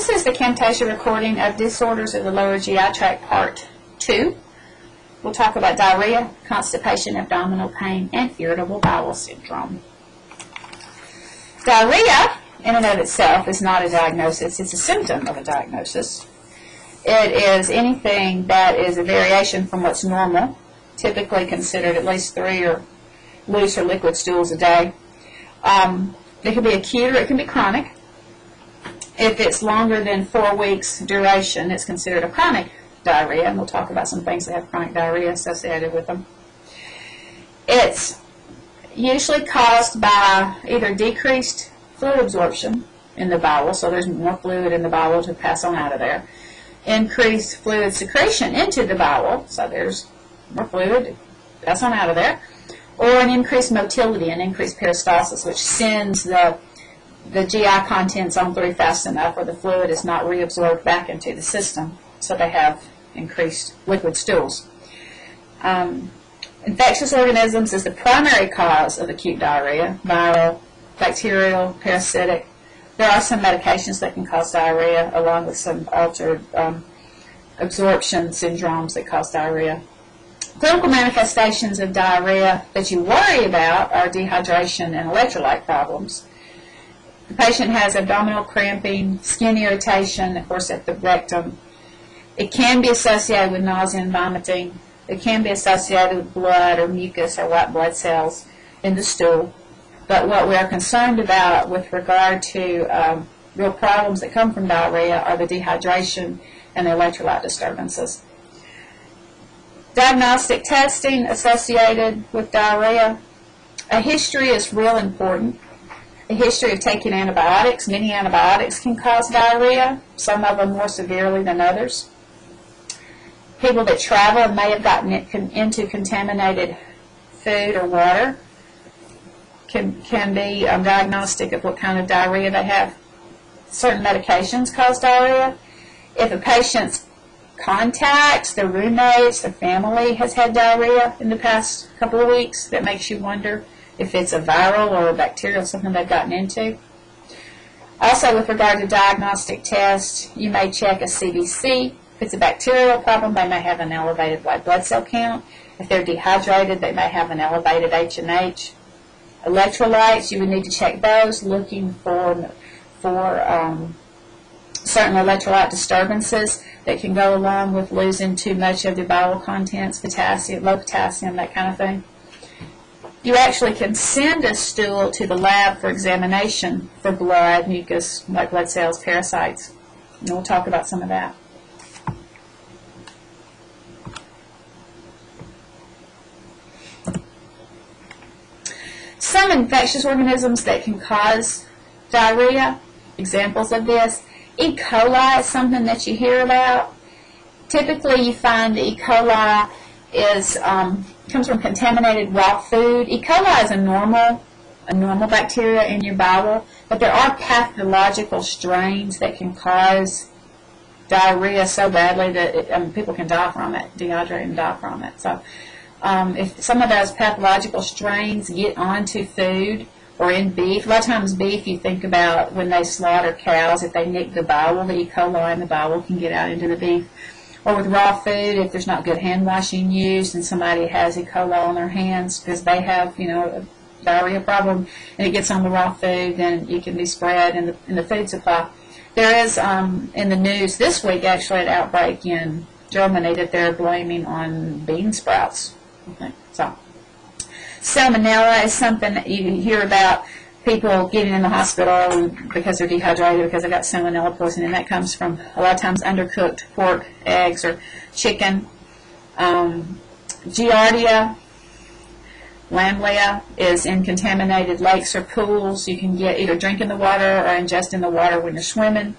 This is the Camtasia recording of disorders of the lower GI tract, part two. We'll talk about diarrhea, constipation, abdominal pain, and irritable bowel syndrome. Diarrhea, in and of itself, is not a diagnosis. It's a symptom of a diagnosis. It is anything that is a variation from what's normal, typically considered at least three or loose or liquid stools a day. Um, it can be acute or it can be chronic. If it's longer than four weeks duration, it's considered a chronic diarrhea, and we'll talk about some things that have chronic diarrhea associated with them. It's usually caused by either decreased fluid absorption in the bowel, so there's more fluid in the bowel to pass on out of there, increased fluid secretion into the bowel, so there's more fluid to pass on out of there, or an increased motility and increased peristalsis, which sends the the GI contents on through fast enough or the fluid is not reabsorbed back into the system, so they have increased liquid stools. Um, infectious organisms is the primary cause of acute diarrhea, viral, bacterial, parasitic. There are some medications that can cause diarrhea, along with some altered um, absorption syndromes that cause diarrhea. Clinical manifestations of diarrhea that you worry about are dehydration and electrolyte problems. The patient has abdominal cramping, skin irritation, of course, at the rectum. It can be associated with nausea and vomiting. It can be associated with blood or mucus or white blood cells in the stool. But what we are concerned about with regard to um, real problems that come from diarrhea are the dehydration and the electrolyte disturbances. Diagnostic testing associated with diarrhea. A history is real important a history of taking antibiotics. Many antibiotics can cause diarrhea, some of them more severely than others. People that travel may have gotten it into contaminated food or water can, can be um, diagnostic of what kind of diarrhea they have. Certain medications cause diarrhea. If a patient's contacts, their roommates, their family has had diarrhea in the past couple of weeks, that makes you wonder if it's a viral or a bacterial, something they've gotten into. Also, with regard to diagnostic tests, you may check a CBC. If it's a bacterial problem, they may have an elevated white blood cell count. If they're dehydrated, they may have an elevated H&H. Electrolytes, you would need to check those, looking for, for um, certain electrolyte disturbances that can go along with losing too much of the bowel contents, potassium, low potassium, that kind of thing you actually can send a stool to the lab for examination for blood, mucus, white blood cells, parasites. And we'll talk about some of that. Some infectious organisms that can cause diarrhea, examples of this, E. coli is something that you hear about. Typically you find E. coli is um, comes from contaminated raw food. E. coli is a normal a normal bacteria in your bowel, but there are pathological strains that can cause diarrhea so badly that it, I mean, people can die from it, dehydrate and die from it. So um, if some of those pathological strains get onto food or in beef, a lot of times beef you think about when they slaughter cows, if they nick the bowel, the E. coli in the bowel can get out into the beef or with raw food if there's not good hand washing used and somebody has E. coli on their hands because they have, you know, a diarrhea problem and it gets on the raw food, then it can be spread in the, in the food supply. There is um, in the news this week actually an outbreak in Germany that they're blaming on bean sprouts. Okay, so salmonella is something that you hear about people getting in the hospital because they're dehydrated because they've got salmonella poisoning. And that comes from a lot of times undercooked pork, eggs, or chicken. Um, Giardia lamblia is in contaminated lakes or pools. You can get either drinking the water or ingesting the water when you're swimming.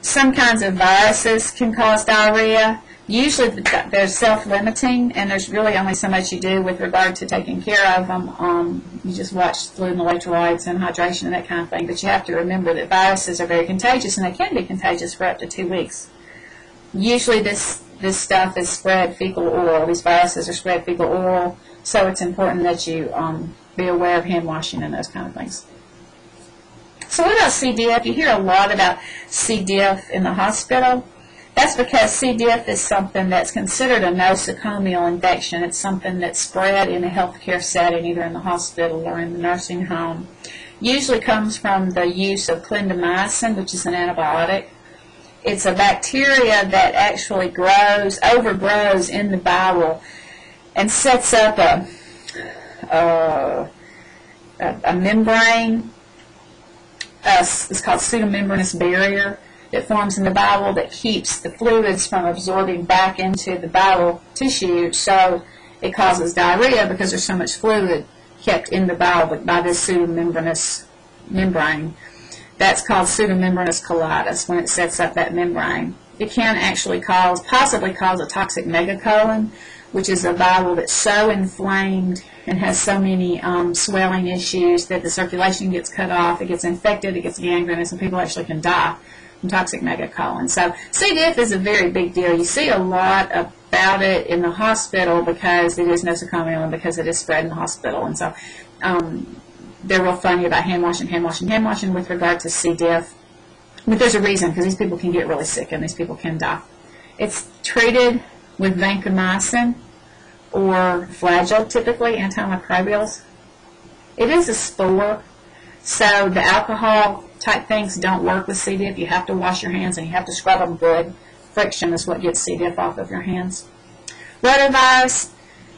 Some kinds of viruses can cause diarrhea usually they're self-limiting, and there's really only so much you do with regard to taking care of them. Um, you just watch fluid and electrolytes and hydration and that kind of thing. But you have to remember that viruses are very contagious, and they can be contagious for up to two weeks. Usually, this this stuff is spread fecal oral. These viruses are spread fecal oral, so it's important that you um, be aware of hand washing and those kind of things. So what about C. diff? You hear a lot about C. diff in the hospital. That's because C. diff is something that's considered a nosocomial infection. It's something that's spread in a healthcare setting, either in the hospital or in the nursing home. Usually comes from the use of clindamycin, which is an antibiotic. It's a bacteria that actually grows, overgrows in the bowel and sets up a, a, a membrane. Uh, it's called pseudomembranous barrier that forms in the bowel that keeps the fluids from absorbing back into the bowel tissue. So it causes diarrhea because there's so much fluid kept in the bowel by this pseudomembranous membrane. That's called pseudomembranous colitis when it sets up that membrane. It can actually cause, possibly cause a toxic megacolon, which is a bowel that's so inflamed and has so many um, swelling issues that the circulation gets cut off, it gets infected, it gets gangrenous, and people actually can die toxic megacolon. So C. diff is a very big deal. You see a lot about it in the hospital because it is nosocomial and because it is spread in the hospital. And so um, they're real funny about hand washing, hand washing, hand washing with regard to C. diff. But there's a reason because these people can get really sick and these people can die. It's treated with vancomycin or flagyl, typically antimicrobials. It is a spore, so the alcohol type things don't work with C. diff. You have to wash your hands and you have to scrub them good. Friction is what gets C. diff off of your hands. Rotavirus,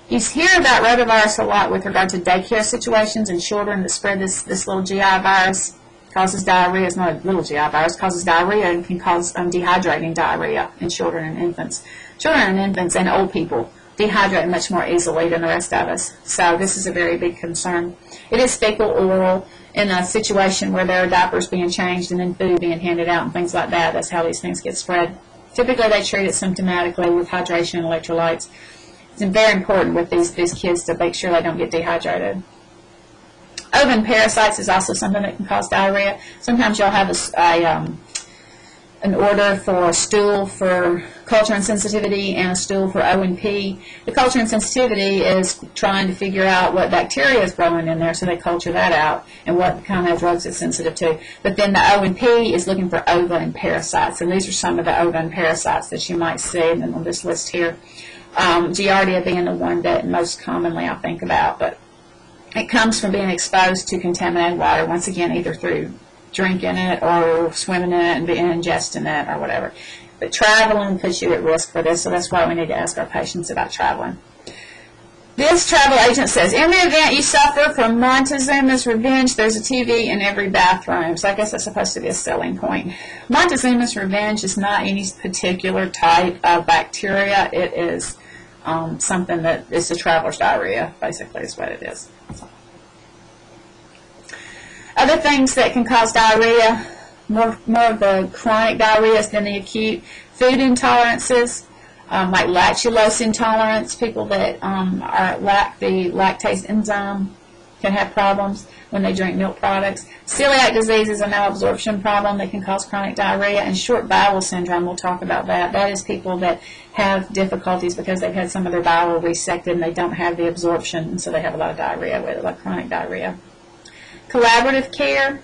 you hear about rotavirus a lot with regard to daycare situations and children that spread this, this little GI virus. Causes diarrhea. It's not a little GI virus. Causes diarrhea and can cause um, dehydrating diarrhea in children and infants. Children and infants and old people dehydrate much more easily than the rest of us. So this is a very big concern. It is fecal oral in a situation where there are diapers being changed and then food being handed out and things like that. That's how these things get spread. Typically they treat it symptomatically with hydration and electrolytes. It's very important with these, these kids to make sure they don't get dehydrated. Ova and parasites is also something that can cause diarrhea. Sometimes you'll have a, a um, an order for a stool for culture and sensitivity and a stool for O&P. The culture and sensitivity is trying to figure out what bacteria is growing in there, so they culture that out and what kind of drugs it's sensitive to. But then the O&P is looking for ova and parasites, and these are some of the ova and parasites that you might see on this list here. Um, Giardia being the one that most commonly I think about, but it comes from being exposed to contaminated water, once again, either through drinking it or swimming in it and being ingesting it or whatever. But traveling puts you at risk for this, so that's why we need to ask our patients about traveling. This travel agent says, in the event you suffer from Montezuma's revenge, there's a TV in every bathroom. So I guess that's supposed to be a selling point. Montezuma's revenge is not any particular type of bacteria. It is um, something that is a traveler's diarrhea, basically, is what it is. Other things that can cause diarrhea, more, more of the chronic diarrhea than the acute, food intolerances, um, like lactulose intolerance, people that um, are lack the lactase enzyme can have problems when they drink milk products. Celiac disease is a malabsorption problem that can cause chronic diarrhea, and short bowel syndrome, we'll talk about that. That is people that have difficulties because they've had some of their bowel resected and they don't have the absorption, and so they have a lot of diarrhea with it, like chronic diarrhea collaborative care.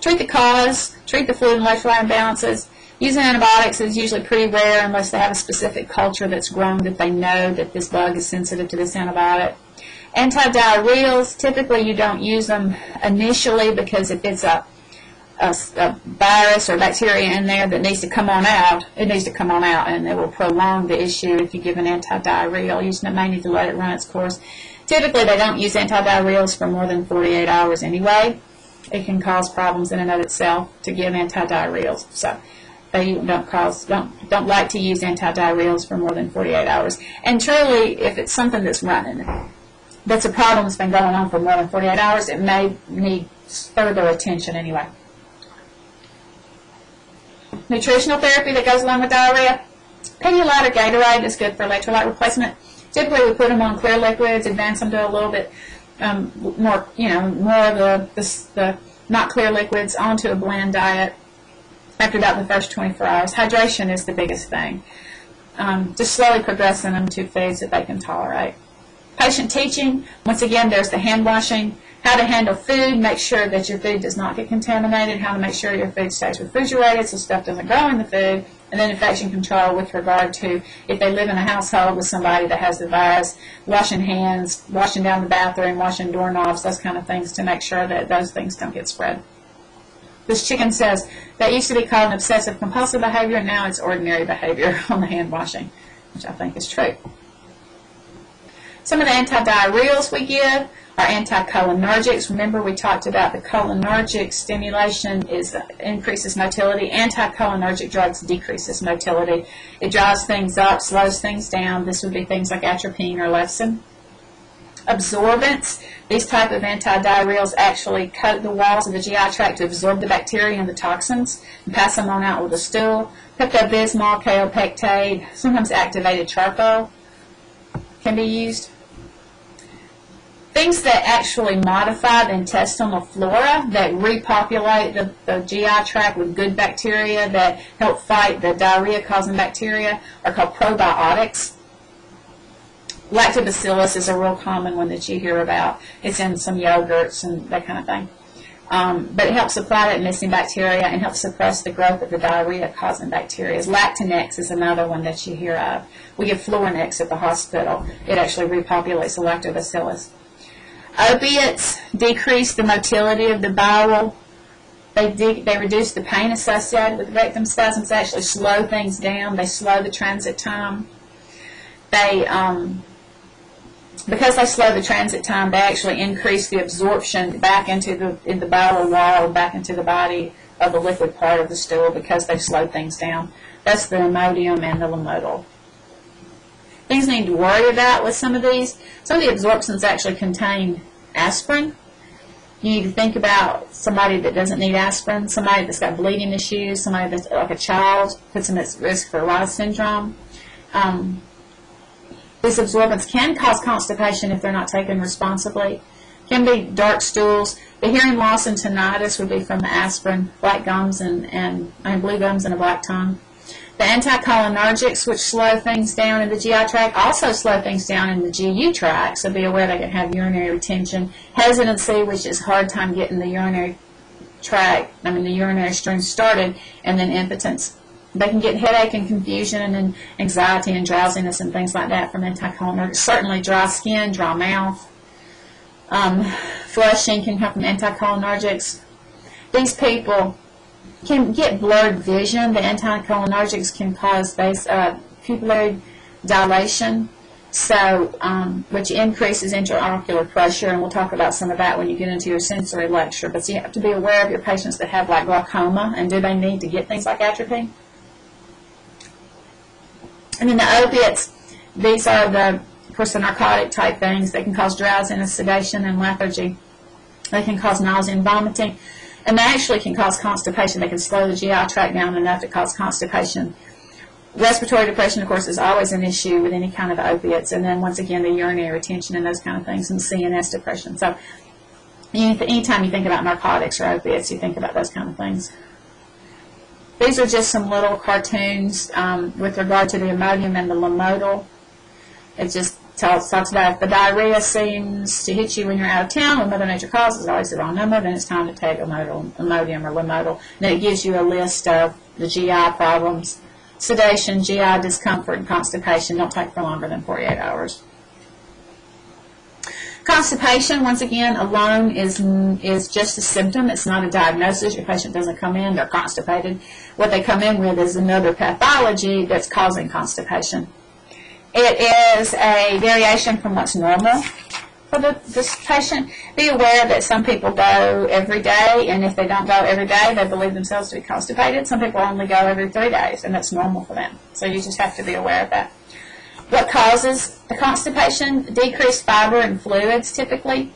Treat the cause, treat the fluid and electrolyte imbalances. Using antibiotics is usually pretty rare unless they have a specific culture that's grown that they know that this bug is sensitive to this antibiotic. Antidiarrheals, typically you don't use them initially because if it's a, a, a, virus or bacteria in there that needs to come on out, it needs to come on out and it will prolong the issue if you give an antidiarrheal. You may need to let it run its course. Typically, they don't use antidiarrheals for more than 48 hours anyway. It can cause problems in and of itself to give antidiarrheals. So they don't cause don't don't like to use antidiarrheals for more than 48 hours. And truly, if it's something that's running, that's a problem that's been going on for more than 48 hours, it may need further attention anyway. Nutritional therapy that goes along with diarrhea. Pedialyte or Gatorade is good for electrolyte replacement. Typically, we put them on clear liquids, advance them to a little bit um, more, you know, more of the, the, the not clear liquids onto a bland diet after about the first 24 hours. Hydration is the biggest thing. Um, just slowly progressing them to foods that they can tolerate. Patient teaching, once again, there's the hand washing, how to handle food, make sure that your food does not get contaminated, how to make sure your food stays refrigerated so stuff doesn't go in the food, and then infection control with regard to if they live in a household with somebody that has the virus, washing hands, washing down the bathroom, washing doorknobs, those kind of things to make sure that those things don't get spread. This chicken says that used to be called an obsessive compulsive behavior, now it's ordinary behavior on the hand washing, which I think is true. Some of the antidiarrheals we give are anticholinergics. Remember we talked about the cholinergic stimulation is increases motility. Anticholinergic drugs decreases motility. It drives things up, slows things down. This would be things like atropine or leptin. Absorbents, these type of antidiarrheals actually coat the walls of the GI tract to absorb the bacteria and the toxins and pass them on out with the stool. Pepto-Bismol, sometimes activated charcoal can be used. Things that actually modify the intestinal flora, that repopulate the, the GI tract with good bacteria that help fight the diarrhea-causing bacteria, are called probiotics. Lactobacillus is a real common one that you hear about. It's in some yogurts and that kind of thing. Um, but it helps supply that missing bacteria and helps suppress the growth of the diarrhea-causing bacteria. Lactinex is another one that you hear of. We give Floranex at the hospital. It actually repopulates the lactobacillus. Opiates decrease the motility of the bowel. They, they reduce the pain associated with rectum spasms. They actually slow things down. They slow the transit time. They, um, because they slow the transit time, they actually increase the absorption back into the in the bowel wall, back into the body of the liquid part of the stool because they've slowed things down. That's the Imodium and the Lomotil. Things need to worry about with some of these. Some of the absorptions actually contain aspirin. You need to think about somebody that doesn't need aspirin, somebody that's got bleeding issues, somebody that's like a child, puts them at risk for Reye syndrome. Um, these absorbents can cause constipation if they're not taken responsibly. Can be dark stools. The hearing loss and tinnitus would be from the aspirin, black gums and, and, and blue gums and a black tongue. The anticholinergics, which slow things down in the GI tract, also slow things down in the GU tract, so be aware they can have urinary retention. Hesitancy, which is hard time getting the urinary tract, I mean the urinary stream started, and then impotence. They can get headache and confusion and anxiety and drowsiness and things like that from anticholinergics. Certainly dry skin, dry mouth. Um, flushing can come from anticholinergics. These people can get blurred vision. The anticholinergics can cause base, uh, pupillary dilation, so um, which increases intraocular pressure, and we'll talk about some of that when you get into your sensory lecture. But so you have to be aware of your patients that have like glaucoma, and do they need to get things like atropine? And then the opiates, these are the, of course, the narcotic type things. They can cause drowsiness, sedation, and lethargy. They can cause nausea and vomiting. And they actually can cause constipation. They can slow the GI tract down enough to cause constipation. Respiratory depression, of course, is always an issue with any kind of opiates. And then, once again, the urinary retention and those kind of things, and CNS depression. So, anytime you think about narcotics or opiates, you think about those kind of things. These are just some little cartoons um, with regard to the Imodium and the Lomotil. It just tells, talks about if the diarrhea seems to hit you when you're out of town, when Mother Nature calls, it's always the wrong number, then it's time to take Imodium, or Lomotil. And it gives you a list of the GI problems, sedation, GI discomfort, and constipation. Don't take for longer than 48 hours. Constipation, once again, alone is is just a symptom. It's not a diagnosis. Your patient doesn't come in, they're constipated. What they come in with is another pathology that's causing constipation. It is a variation from what's normal for the, this patient. Be aware that some people go every day, and if they don't go every day, they believe themselves to be constipated. Some people only go every three days, and that's normal for them. So you just have to be aware of that. What causes the constipation? Decreased fiber and fluids typically.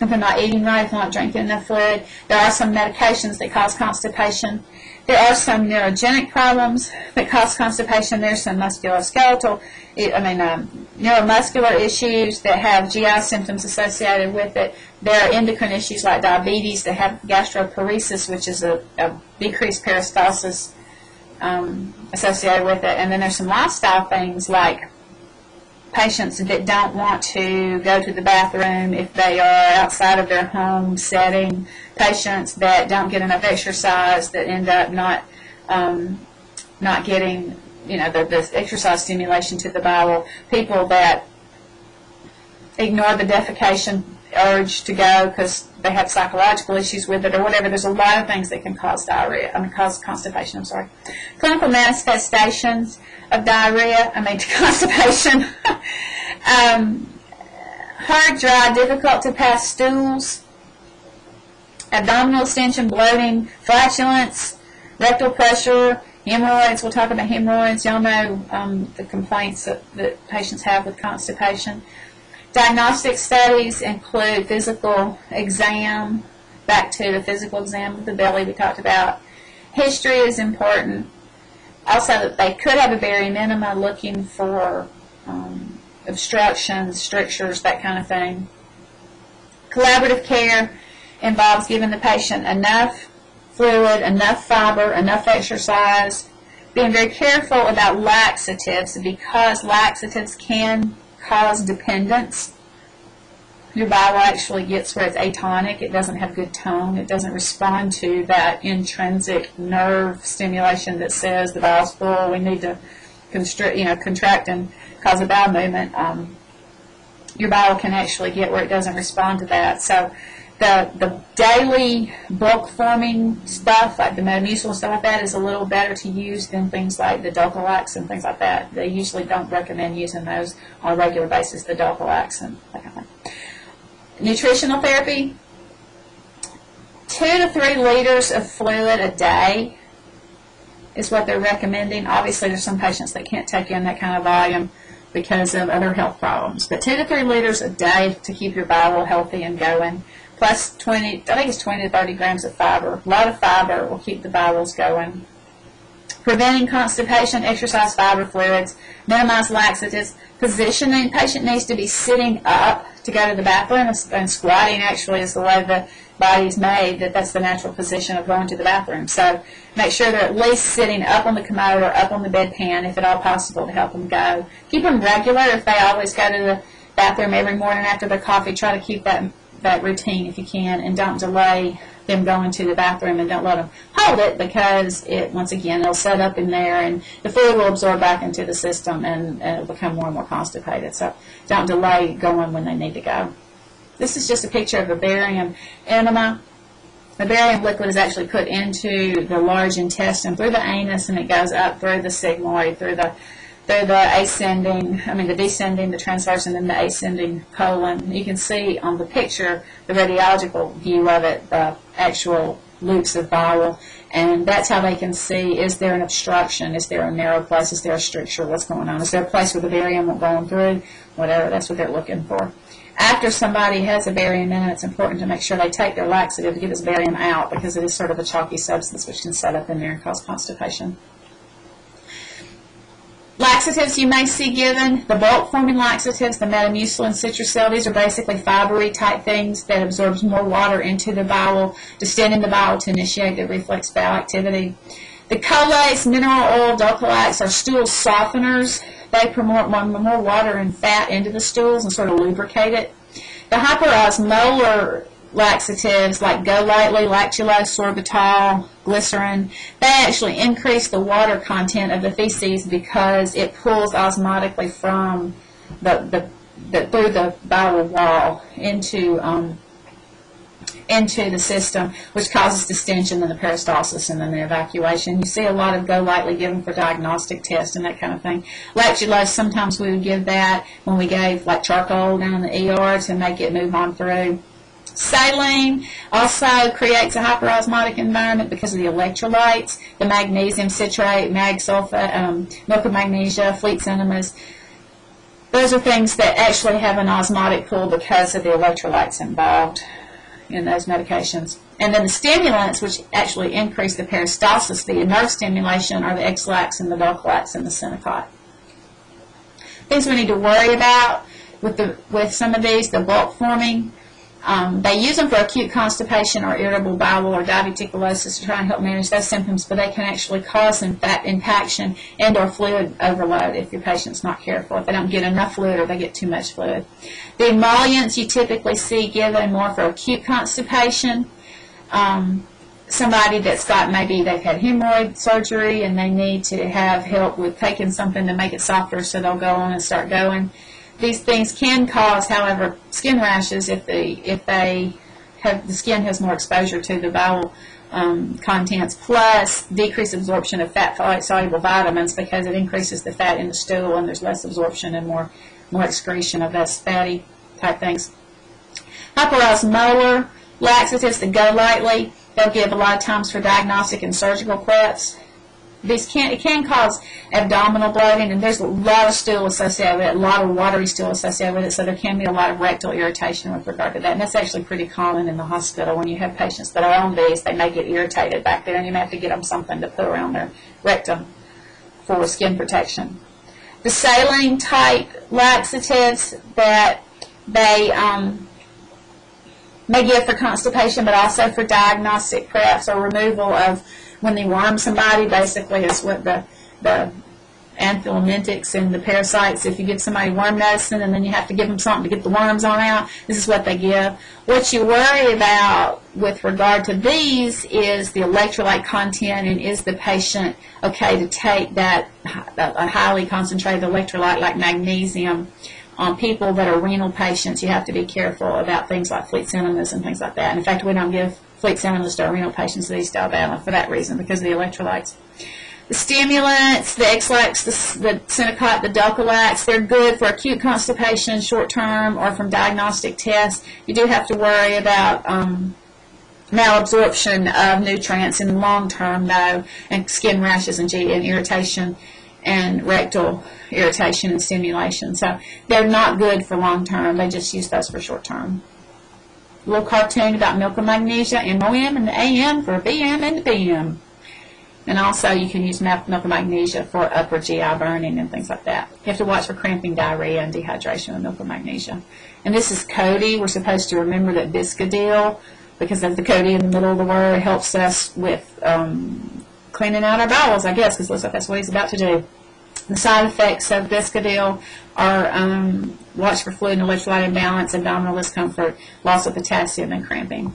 If they're not eating right, if they're not drinking enough fluid. There are some medications that cause constipation. There are some neurogenic problems that cause constipation. There's some musculoskeletal, I mean, um, neuromuscular issues that have GI symptoms associated with it. There are endocrine issues like diabetes that have gastroparesis, which is a, a decreased peristalsis um, associated with it. And then there's some lifestyle things like patients that don't want to go to the bathroom if they are outside of their home setting, patients that don't get enough exercise that end up not um, not getting you know the, the exercise stimulation to the bowel, people that ignore the defecation urge to go because they have psychological issues with it or whatever. There's a lot of things that can cause diarrhea. I mean, cause constipation. I'm sorry. Clinical manifestations of diarrhea. I mean, constipation. um, hard, dry, difficult to pass stools. Abdominal extension, bloating, flatulence, rectal pressure, hemorrhoids. We'll talk about hemorrhoids. Y'all know um, the complaints that, that patients have with constipation. Diagnostic studies include physical exam, back to the physical exam of the belly we talked about. History is important. Also, they could have a barium enema looking for um, obstructions, strictures, that kind of thing. Collaborative care involves giving the patient enough fluid, enough fiber, enough exercise, being very careful about laxatives because laxatives can cause dependence. Your bowel actually gets where it's atonic. It doesn't have good tone. It doesn't respond to that intrinsic nerve stimulation that says the bowel's full. We need to constrict, you know, contract and cause a bowel movement. Um, your bowel can actually get where it doesn't respond to that. So the the daily bulk forming stuff like the Metamucil and stuff like that is a little better to use than things like the Dulcolax and things like that. They usually don't recommend using those on a regular basis, the Dulcolax and that kind of thing. Nutritional therapy, two to three liters of fluid a day is what they're recommending. Obviously, there's some patients that can't take in that kind of volume because of other health problems. But two to three liters a day to keep your bowel healthy and going plus 20, I think it's 20 to 30 grams of fiber. A lot of fiber will keep the bowels going. Preventing constipation, exercise fiber fluids, minimize laxatives. Positioning, patient needs to be sitting up to go to the bathroom, and squatting actually is the way the body's made, that that's the natural position of going to the bathroom. So make sure they're at least sitting up on the commode or up on the bedpan, if at all possible, to help them go. Keep them regular if they always go to the bathroom every morning after their coffee. Try to keep that that routine if you can, and don't delay them going to the bathroom and don't let them hold it because it once again it'll set up in there and the fluid will absorb back into the system and, and it'll become more and more constipated. So don't delay going when they need to go. This is just a picture of a barium enema. The barium liquid is actually put into the large intestine through the anus and it goes up through the sigmoid, through the through the ascending, I mean the descending, the transverse, and then the ascending colon. You can see on the picture, the radiological view of it, the actual loops of bowel, and that's how they can see, is there an obstruction, is there a narrow place, is there a stricture, what's going on, is there a place where the barium won't go through, whatever, that's what they're looking for. After somebody has a barium in it's important to make sure they take their laxative to get this barium out because it is sort of a chalky substance which can set up in there and cause constipation. Laxatives you may see given, the bulk forming laxatives, the Metamucil and Citrucel, these are basically fibery type things that absorbs more water into the bowel, distending the bowel to initiate the reflex bowel activity. The Colace, mineral oil, Dulcolax are stool softeners. They promote more water and fat into the stools and sort of lubricate it. The hyperosmolar laxatives like GoLYTELY, lactulose, sorbitol, glycerin, they actually increase the water content of the feces because it pulls osmotically from the, the, the through the bowel wall into um, into the system, which causes distension and the peristalsis and then the evacuation. You see a lot of GoLYTELY given for diagnostic tests and that kind of thing. Lactulose, sometimes we would give that when we gave like charcoal down in the ER to make it move on through. Saline also creates a hyperosmotic environment because of the electrolytes, the magnesium citrate, mag sulfate, um, milk of magnesia, Fleet's enemas. Those are things that actually have an osmotic pull because of the electrolytes involved in those medications. And then the stimulants, which actually increase the peristalsis the nerve stimulation, are the Ex-Lax and the Dulcolax and the Senokot. Things we need to worry about with the with some of these, the bulk forming Um, they use them for acute constipation or irritable bowel or diverticulosis to try and help manage those symptoms, but they can actually cause in fact impaction and or fluid overload if your patient's not careful. If they don't get enough fluid or they get too much fluid. The emollients you typically see given more for acute constipation. Um, somebody that's got maybe they've had hemorrhoid surgery and they need to have help with taking something to make it softer so they'll go on and start going. These things can cause, however, skin rashes if they if they have the skin has more exposure to the bowel um, contents, plus decreased absorption of fat soluble vitamins because it increases the fat in the stool and there's less absorption and more more excretion of those fatty type things. Hyperosmolar laxatives that GoLYTELY They'll give a lot of times for diagnostic and surgical clefts. These can it can cause abdominal bloating, and there's a lot of stool associated with it, a lot of watery stool associated with it, so there can be a lot of rectal irritation with regard to that. And that's actually pretty common in the hospital when you have patients that are on these. They may get irritated back there, and you may have to get them something to put around their rectum for skin protection. The saline type laxatives that they um, may give for constipation, but also for diagnostic preps or removal of when they worm somebody. Basically, is what the the anthelmintics and the parasites. If you give somebody worm medicine and then you have to give them something to get the worms on out, this is what they give. What you worry about with regard to these is the electrolyte content and is the patient okay to take that a highly concentrated electrolyte like magnesium on people that are renal patients, you have to be careful about things like fleet and things like that. And in fact, we don't give Fleet's enemas to our renal patients in East Alabama for that reason, because of the electrolytes. The stimulants, the Ex-Lax, the, the Senokot, the Dulcolax, they're good for acute constipation, short term, or from diagnostic tests. You do have to worry about um, malabsorption of nutrients in the long term, though, and skin rashes and, and irritation and rectal irritation and stimulation. So they're not good for long term. They just use those for short term. Little cartoon about milk and magnesia, MOM and the AM for BM and the. And also you can use milk and magnesia for upper GI burning and things like that. You have to watch for cramping, diarrhea, and dehydration with milk and magnesia. And this is Cody. We're supposed to remember that bisacodyl, because of the Cody in the middle of the word, helps us with um, cleaning out our bowels, I guess, because looks like that's what he's about to do. The side effects of bisacodyl are um, watch for fluid and electrolyte imbalance, abdominal discomfort, loss of potassium, and cramping.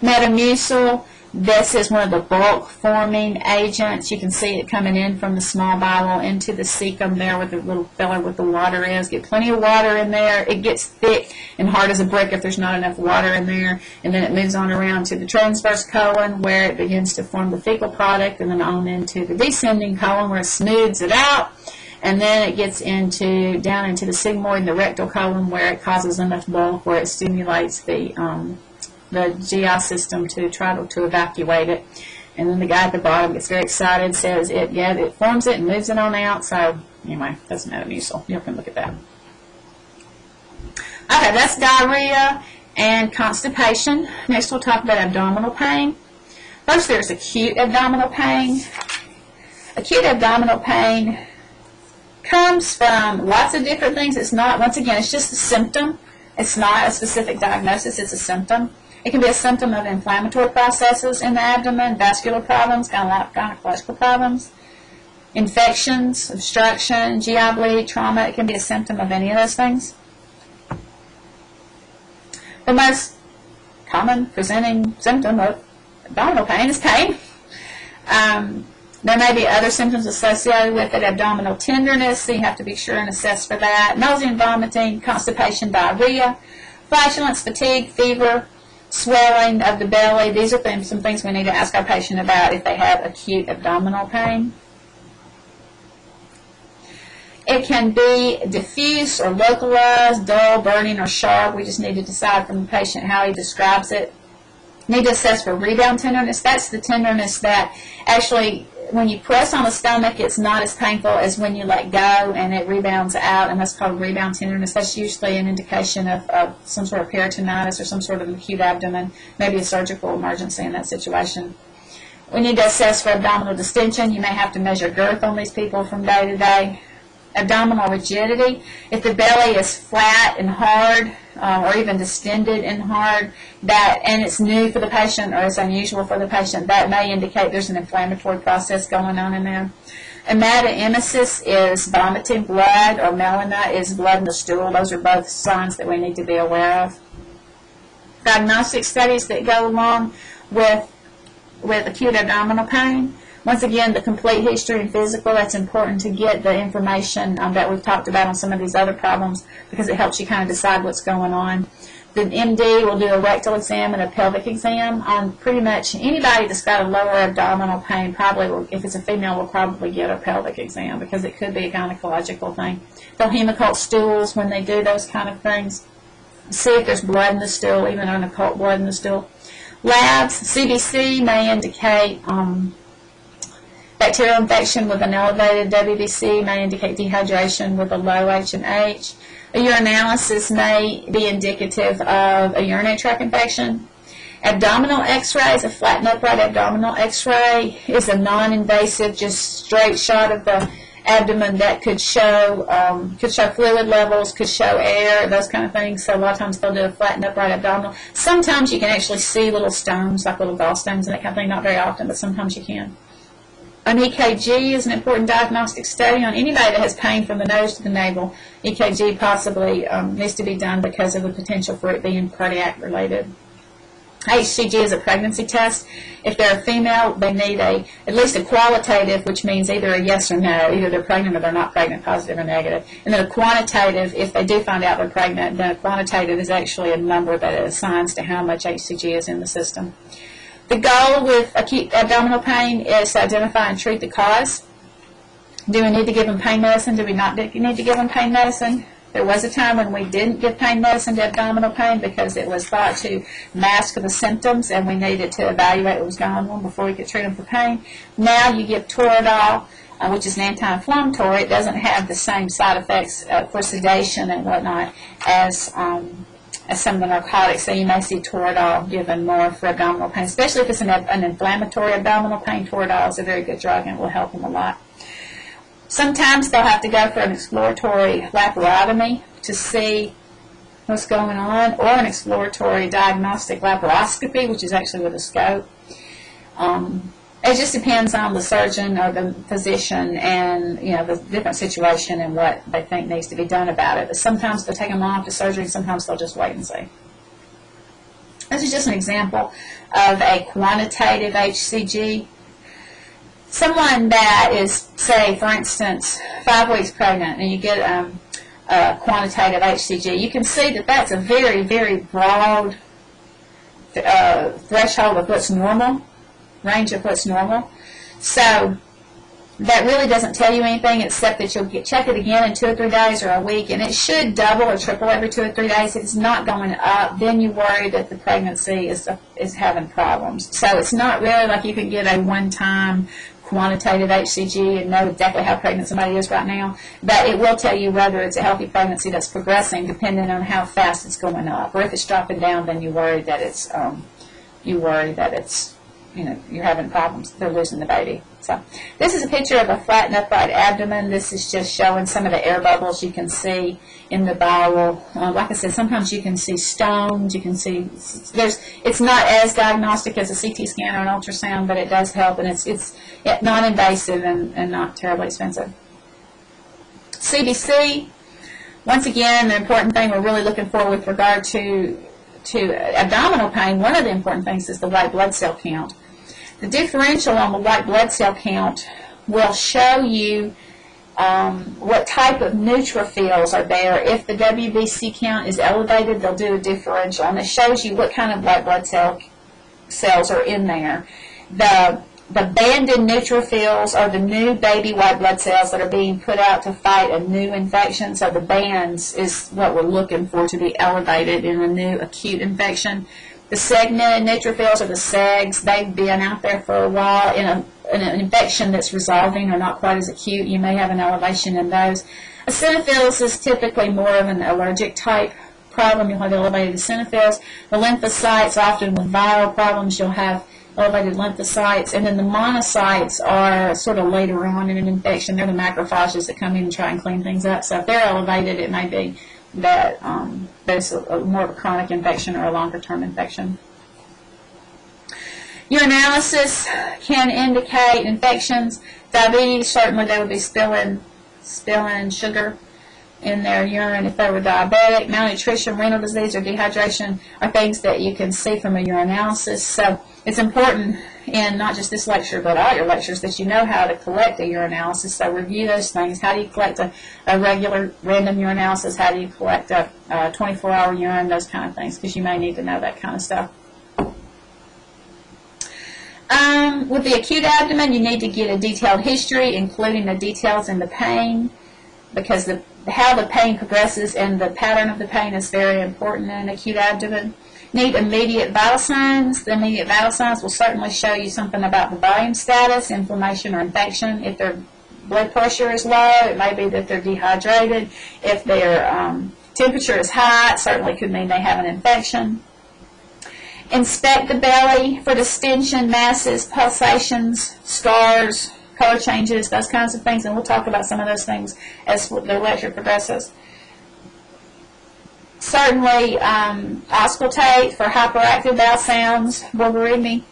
Metamucil this is one of the bulk forming agents. You can see it coming in from the small bowel into the cecum there where the little filler with the water is. Get plenty of water in there. It gets thick and hard as a brick if there's not enough water in there. And then it moves on around to the transverse colon where it begins to form the fecal product and then on into the descending colon where it smooths it out. And then it gets into down into the sigmoid and the rectal column where it causes enough bulk where it stimulates the um, the GI system to try to, to evacuate it. And then the guy at the bottom gets very excited, says it, yeah, it forms it and moves it on out. So anyway, that's Metamucil. You can look at that. Okay, that's diarrhea and constipation. Next we'll talk about abdominal pain. First there's acute abdominal pain. Acute abdominal pain comes from lots of different things. It's not, once again, it's just a symptom. It's not a specific diagnosis, it's a symptom. It can be a symptom of inflammatory processes in the abdomen, vascular problems, gynecological problems, infections, obstruction, GI bleed, trauma. It can be a symptom of any of those things. The most common presenting symptom of abdominal pain is pain. Um, there may be other symptoms associated with it, abdominal tenderness, so you have to be sure and assess for that, nausea and vomiting, constipation, diarrhea, flatulence, fatigue, fever, swelling of the belly. These are things, some things we need to ask our patient about if they have acute abdominal pain. It can be diffuse or localized, dull, burning, or sharp. We just need to decide from the patient how he describes it. Need to assess for rebound tenderness. That's the tenderness that actually when you press on the stomach, it's not as painful as when you let go and it rebounds out, and that's called rebound tenderness. That's usually an indication of, of some sort of peritonitis or some sort of acute abdomen, maybe a surgical emergency in that situation. We need to assess for abdominal distension. You may have to measure girth on these people from day to day. Abdominal rigidity. If the belly is flat and hard, uh, or even distended and hard, that and it's new for the patient or it's unusual for the patient, that may indicate there's an inflammatory process going on in there. Hematemesis is vomiting blood, or melena is blood in the stool. Those are both signs that we need to be aware of. Diagnostic studies that go along with with acute abdominal pain. Once again, the complete history and physical, that's important to get the information um, that we've talked about on some of these other problems because it helps you kind of decide what's going on. The MD will do a rectal exam and a pelvic exam on pretty much anybody that's got a lower abdominal pain probably, will, if it's a female, will probably get a pelvic exam because it could be a gynecological thing. They'll hemocult stools when they do those kind of things. See if there's blood in the stool, even unoccult blood in the stool. Labs, CBC may indicate um, bacterial infection with an elevated WBC, may indicate dehydration with a low H and H. A urinalysis may be indicative of a urinary tract infection. Abdominal x-rays, a flat upright abdominal x-ray is a non-invasive, just straight shot of the abdomen that could show um, could show fluid levels, could show air, those kind of things. So a lot of times they'll do a flat and upright abdominal. Sometimes you can actually see little stones, like little gallstones and that kind of thing. Not very often, but sometimes you can. An EKG is an important diagnostic study on anybody that has pain from the nose to the navel. EKG possibly um, needs to be done because of the potential for it being cardiac related. HCG is a pregnancy test. If they're a female, they need a at least a qualitative, which means either a yes or no, either they're pregnant or they're not pregnant, positive or negative. And then a quantitative, if they do find out they're pregnant, then a quantitative is actually a number that assigns to how much HCG is in the system. The goal with acute abdominal pain is to identify and treat the cause. Do we need to give them pain medicine? Do we not need to give them pain medicine? There was a time when we didn't give pain medicine to abdominal pain because it was thought to mask the symptoms and we needed to evaluate what was going on before we could treat them for pain. Now you give Toradol, uh, which is an anti-inflammatory. It doesn't have the same side effects uh, for sedation and whatnot as um, as some of the narcotics. So you may see Toradol given more for abdominal pain, especially if it's an, an inflammatory abdominal pain. Toradol is a very good drug and it will help them a lot. Sometimes they'll have to go for an exploratory laparotomy to see what's going on, or an exploratory diagnostic laparoscopy, which is actually with a scope. Um, it just depends on the surgeon or the physician and you know the different situation and what they think needs to be done about it. But sometimes they'll take them off to surgery, sometimes they'll just wait and see. This is just an example of a quantitative HCG someone that is, say, for instance, five weeks pregnant, and you get um, a quantitative HCG, you can see that that's a very, very broad uh, threshold of what's normal, range of what's normal. So that really doesn't tell you anything except that you'll get check it again in two or three days or a week, and it should double or triple every two or three days. If it's not going up, then you worry that the pregnancy is is having problems. So it's not really like you can get a one-time quantitative HCG and know exactly how pregnant somebody is right now, but it will tell you whether it's a healthy pregnancy that's progressing depending on how fast it's going up. Or if it's dropping down, then you worry that it's um, you worry that it's you know you're having problems. They're losing the baby. So this is a picture of a flat and upright abdomen. This is just showing some of the air bubbles you can see in the bowel. Uh, like I said, sometimes you can see stones. You can see there's. It's not as diagnostic as a CT scan or an ultrasound, but it does help, and it's it's non-invasive and, and not terribly expensive. CBC. Once again, the important thing we're really looking for with regard to to abdominal pain, one of the important things is the white blood cell count. The differential on the white blood cell count will show you um, what type of neutrophils are there. If the WBC count is elevated, they'll do a differential, and it shows you what kind of white blood cell cells are in there. The the banded neutrophils are the new baby white blood cells that are being put out to fight a new infection. So the bands is what we're looking for to be elevated in a new acute infection. The segmented neutrophils or the SEGs, they've been out there for a while in, a, an infection that's resolving or not quite as acute. You may have an elevation in those. Eosinophils is typically more of an allergic type problem. You'll have elevated eosinophils. The lymphocytes, often with viral problems, you'll have elevated lymphocytes, and then the monocytes are sort of later on in an infection. They're the macrophages that come in and try and clean things up. So if they're elevated, it may be that um, a more of a chronic infection or a longer term infection. Urinalysis can indicate infections. Diabetes, certainly they would be spilling, spilling sugar in their urine if they were diabetic. Malnutrition, renal disease, or dehydration are things that you can see from a urinalysis. So it's important in not just this lecture, but all your lectures, that you know how to collect a urinalysis. So review those things. How do you collect a, a regular random urinalysis? How do you collect a 24-hour urine? Those kind of things, because you may need to know that kind of stuff. Um, with the acute abdomen, you need to get a detailed history, including the details in the pain, because the, how the pain progresses and the pattern of the pain is very important in acute abdomen. Need immediate vital signs. The immediate vital signs will certainly show you something about the volume status, inflammation or infection. If their blood pressure is low, it may be that they're dehydrated. If their um, temperature is high, it certainly could mean they have an infection. Inspect the belly for distension, masses, pulsations, scars, color changes, those kinds of things, and we'll talk about some of those things as the lecture progresses. Certainly, um, auscultate for hyperactive bowel sounds, borborygmi,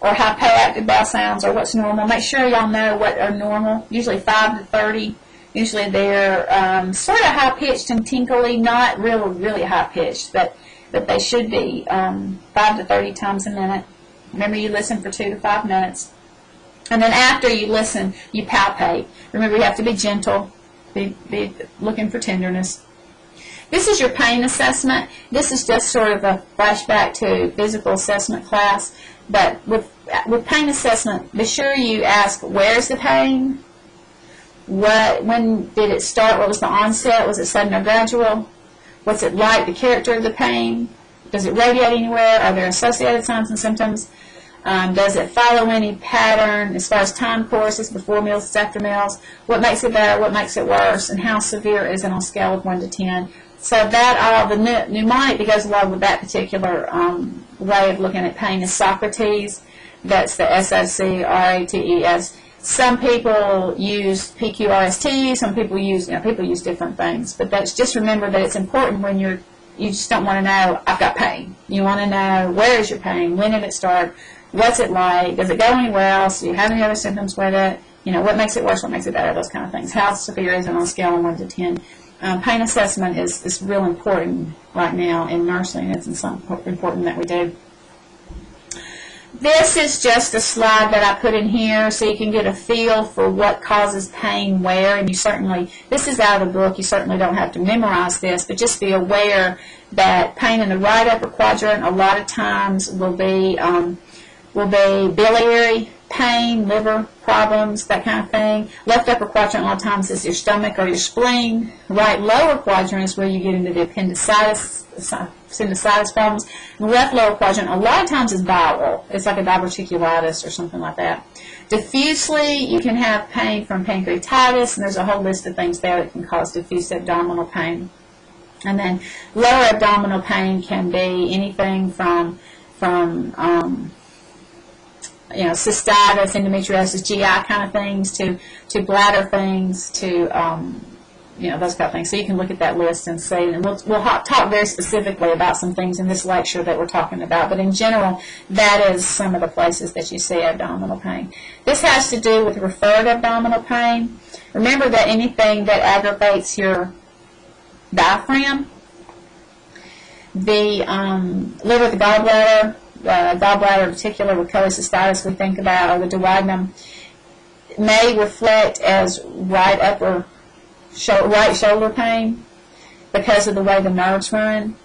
or hypoactive bowel sounds, or what's normal. Make sure y'all know what are normal, usually 5 to 30. Usually they're um, sort of high-pitched and tinkly, not really, really high-pitched, but but they should be um, 5 to 30 times a minute. Remember, you listen for 2 to 5 minutes. And then after you listen, you palpate. Remember, you have to be gentle, be, be looking for tenderness. This is your pain assessment. This is just sort of a flashback to physical assessment class. But with, with pain assessment, be sure you ask, where's the pain? What, when did it start? What was the onset? Was it sudden or gradual? What's it like? The character of the pain? Does it radiate anywhere? Are there associated signs and symptoms? Um, does it follow any pattern as far as time courses, before meals, after meals? What makes it better? What makes it worse? And how severe is it on a scale of 1 to 10? So that all, the mnemonic that goes along with that particular um, way of looking at pain is Socrates. That's the S-O-C-R-A-T-E-S. Some people use PQRST, some people use, you know, people use different things. But that's just remember that it's important when you're, you just don't want to know, I've got pain. You want to know, where is your pain? When did it start? What's it like? Does it go anywhere else? Do you have any other symptoms with it? You know, what makes it worse? What makes it better? Those kind of things. How severe is it on a scale of 1 to 10? Um, pain assessment is, is real important right now in nursing. It's important that we do. This is just a slide that I put in here so you can get a feel for what causes pain where, and you certainly, this is out of the book, you certainly don't have to memorize this, but just be aware that pain in the right upper quadrant a lot of times will be, um, will be biliary pain, liver problems, that kind of thing. Left upper quadrant a lot of times is your stomach or your spleen. Right lower quadrant is where you get into the appendicitis, appendicitis problems. And left lower quadrant a lot of times is bowel. It's like a diverticulitis or something like that. Diffusely, you can have pain from pancreatitis, and there's a whole list of things there that can cause diffuse abdominal pain. And then lower abdominal pain can be anything from from um, you know, cystitis, endometriosis, GI kind of things, to, to bladder things, to, um, you know, those kind of things. So you can look at that list and see, and we'll, we'll talk very specifically about some things in this lecture that we're talking about. But in general, that is some of the places that you see abdominal pain. This has to do with referred abdominal pain. Remember that anything that aggravates your diaphragm, the um, liver, the gallbladder, uh, gallbladder in particular with cholecystitis we think about, or the duodenum, may reflect as right upper, sho right shoulder pain because of the way the nerves run.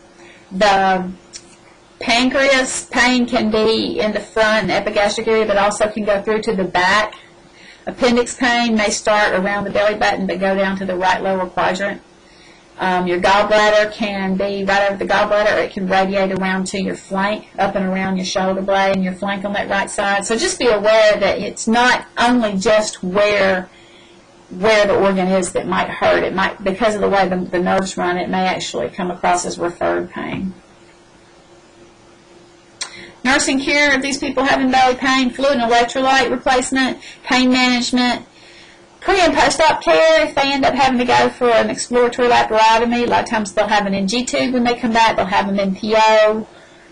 The pancreas pain can be in the front epigastric area, but also can go through to the back. Appendix pain may start around the belly button but go down to the right lower quadrant. Um, your gallbladder can be right over the gallbladder, or it can radiate around to your flank, up and around your shoulder blade and your flank on that right side. So just be aware that it's not only just where where the organ is that might hurt. It might, because of the way the, the nerves run, it may actually come across as referred pain. Nursing care of these people having belly pain, fluid and electrolyte replacement, pain management, pre and post-op care if they end up having to go for an exploratory laparotomy. A lot of times they'll have an NG tube when they come back. They'll have an NPO.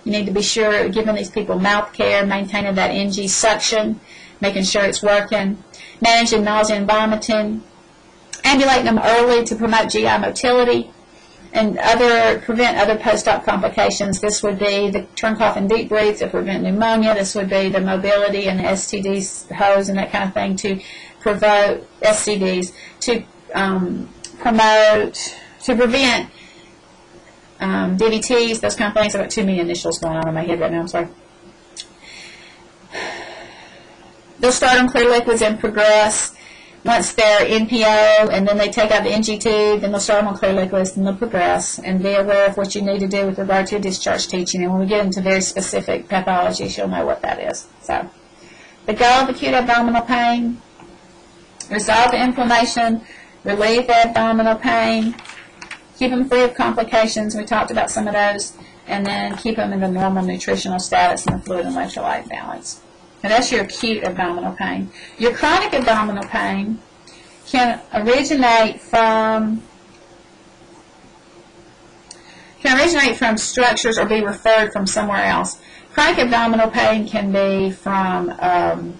You need to be sure giving these people mouth care, maintaining that NG suction, making sure it's working, managing nausea and vomiting, ambulating them early to promote GI motility, and other prevent other post-op complications. This would be the turn cough and deep breathe to prevent pneumonia. This would be the mobility and the STDs hose and that kind of thing to promote STDs to um, promote to prevent um, DVTs, those kind of things. I've got too many initials going on in my head right now. I'm sorry. They'll start on clear liquids and progress once they're NPO, and then they take out the NG tube, then they'll start them on clear liquids, and they'll progress, and be aware of what you need to do with regard to discharge teaching. And when we get into very specific pathologies, you'll know what that is. So, the goal of acute abdominal pain, resolve inflammation, relieve abdominal pain, keep them free of complications. We talked about some of those, and then keep them in the normal nutritional status and the fluid and electrolyte balance. And that's your acute abdominal pain. Your chronic abdominal pain can originate from can originate from structures or be referred from somewhere else. Chronic abdominal pain can be from um,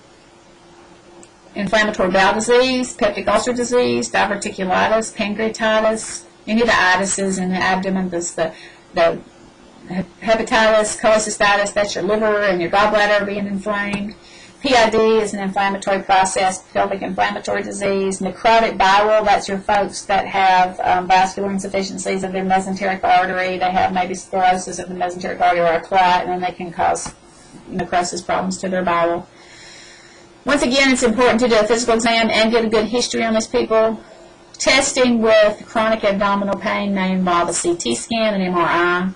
inflammatory bowel disease, peptic ulcer disease, diverticulitis, pancreatitis, any of the itises in the abdomen, that's the, the hepatitis, cholecystitis, that's your liver and your gallbladder being inflamed. PID is an inflammatory process, pelvic inflammatory disease. Necrotic bowel, that's your folks that have um, vascular insufficiencies of their mesenteric artery. They have maybe sclerosis of the mesenteric artery or a clot, and then they can cause necrosis problems to their bowel. Once again, it's important to do a physical exam and get a good history on these people. Testing with chronic abdominal pain may involve a CT scan, an MRI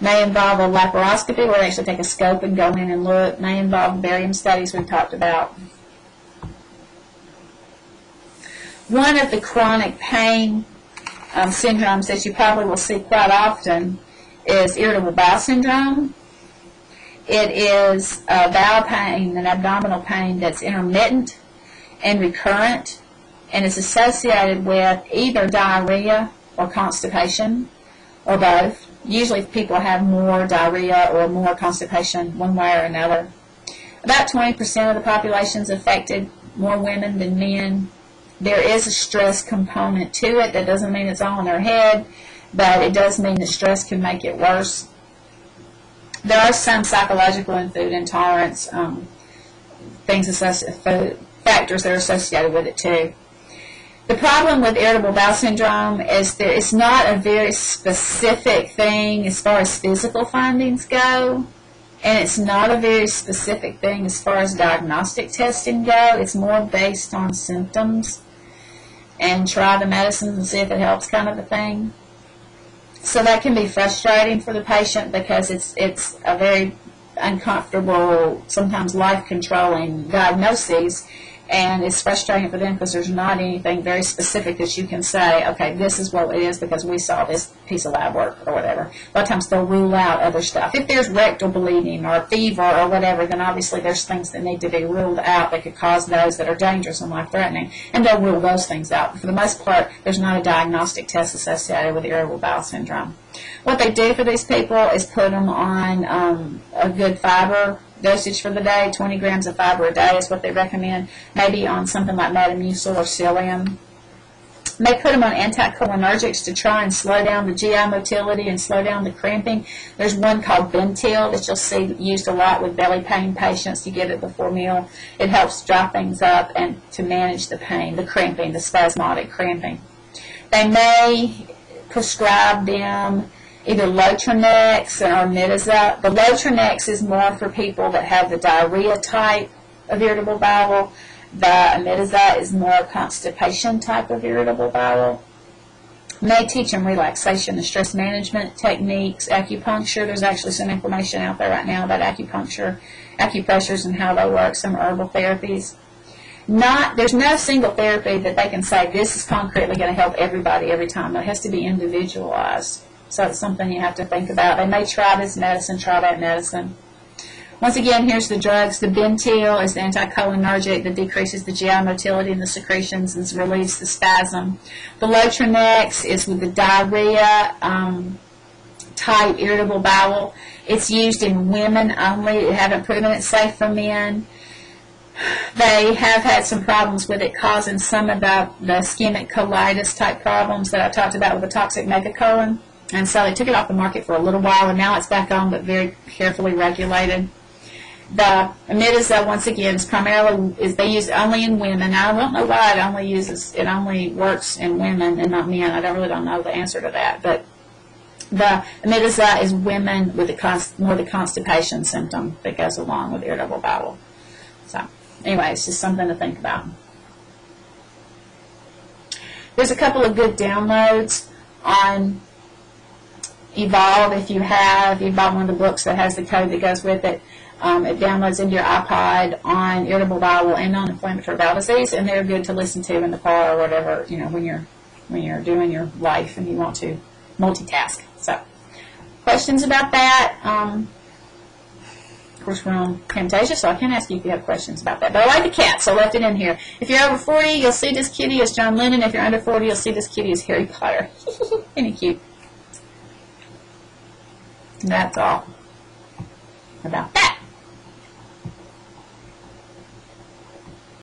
may involve a laparoscopy where they actually take a scope and go in and look, may involve barium studies we've talked about. One of the chronic pain um, syndromes that you probably will see quite often is irritable bowel syndrome. It is a bowel pain, an abdominal pain that's intermittent and recurrent, and is associated with either diarrhea or constipation, or both. Usually people have more diarrhea or more constipation one way or another. About 20% of the population is affected, more women than men. There is a stress component to it. That doesn't mean it's all in their head, but it does mean that stress can make it worse. There are some psychological and food intolerance um, things, factors that are associated with it too. The problem with irritable bowel syndrome is that it's not a very specific thing as far as physical findings go, and it's not a very specific thing as far as diagnostic testing go. It's more based on symptoms and try the medicines and see if it helps kind of a thing. So that can be frustrating for the patient because it's it's a very uncomfortable, sometimes life-controlling diagnosis and it's frustrating for them because there's not anything very specific that you can say, okay, this is what it is because we saw this piece of lab work or whatever. A lot of times they'll rule out other stuff. If there's rectal bleeding or fever or whatever, then obviously there's things that need to be ruled out that could cause those that are dangerous and life-threatening, and they'll rule those things out. For the most part, there's not a diagnostic test associated with irritable bowel syndrome. What they do for these people is put them on um, a good fiber dosage for the day, 20 grams of fiber a day is what they recommend, maybe on something like Metamucil or Psyllium. They put them on anticholinergics to try and slow down the GI motility and slow down the cramping. There's one called Bentyl that you'll see used a lot with belly pain patients. You get it before meal. It helps dry things up and to manage the pain, the cramping, the spasmodic cramping. They may prescribe them either Lotronex or Amitiza. The Lotronex is more for people that have the diarrhea type of irritable bowel. The Amitiza is more constipation type of irritable bowel. May teach them relaxation and stress management techniques, acupuncture. There's actually some information out there right now about acupuncture, acupressures and how they work, some herbal therapies. Not, there's no single therapy that they can say this is concretely going to help everybody every time. It has to be individualized. So it's something you have to think about. They may try this medicine, try that medicine. Once again, here's the drugs. The Bentyl is the anticholinergic that decreases the GI motility and the secretions and relieves the spasm. The Lotronex is with the diarrhea um, type irritable bowel. It's used in women only. They haven't proven it's safe for men. They have had some problems with it causing some of the, the ischemic colitis type problems that I talked about with the toxic megacolon. And so they took it off the market for a little while, and now it's back on, but very carefully regulated. The Amitiza, once again, is primarily is they use only in women. I don't know why it only uses it only works in women and not men. I don't really don't know the answer to that, but the Amitiza is women with the const, more the constipation symptom that goes along with irritable bowel. So, anyway, it's just something to think about. There's a couple of good downloads on Evolve if you have. Bought one of the books that has the code that goes with it. Um, it downloads into your iPod on irritable bowel and non-inflammatory bowel disease, and they're good to listen to in the car or whatever, you know, when you're when you're doing your life and you want to multitask. So, questions about that? Um, of course, we're on Camtasia, so I can't ask you if you have questions about that. But I like the cat, so I left it in here. If you're over 40, you'll see this kitty as John Lennon. If you're under 40, you'll see this kitty as Harry Potter. Isn't cute? And that's all about that.